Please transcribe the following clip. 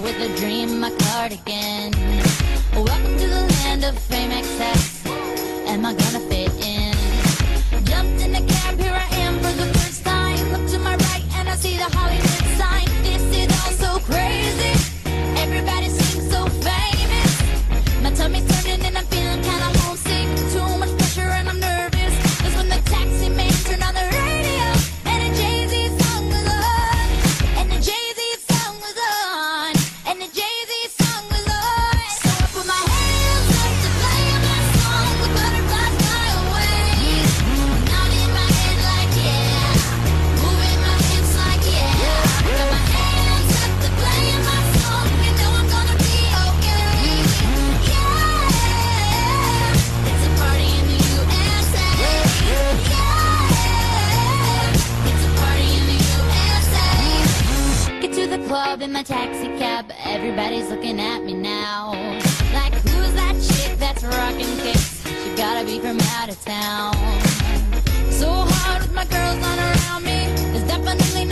with a dream, my cardigan. Welcome to the land of frame access. Am I gonna? in my taxi cab. Everybody's looking at me now. Like, who's that chick that's rocking kicks? She gotta be from out of town. So hard with my girls on around me. It's definitely